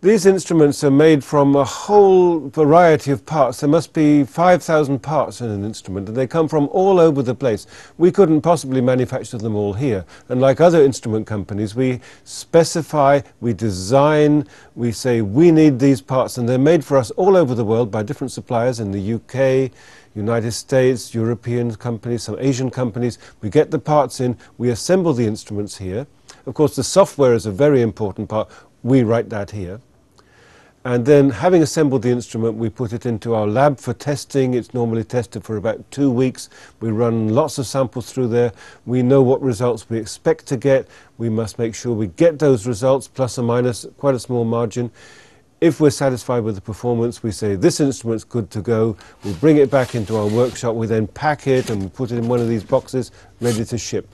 These instruments are made from a whole variety of parts. There must be 5,000 parts in an instrument, and they come from all over the place. We couldn't possibly manufacture them all here. And like other instrument companies, we specify, we design, we say we need these parts, and they're made for us all over the world by different suppliers in the UK, United States, European companies, some Asian companies. We get the parts in, we assemble the instruments here. Of course, the software is a very important part. We write that here. And then having assembled the instrument, we put it into our lab for testing. It's normally tested for about two weeks. We run lots of samples through there. We know what results we expect to get. We must make sure we get those results, plus or minus quite a small margin. If we're satisfied with the performance, we say this instrument's good to go. We bring it back into our workshop. We then pack it and put it in one of these boxes ready to ship.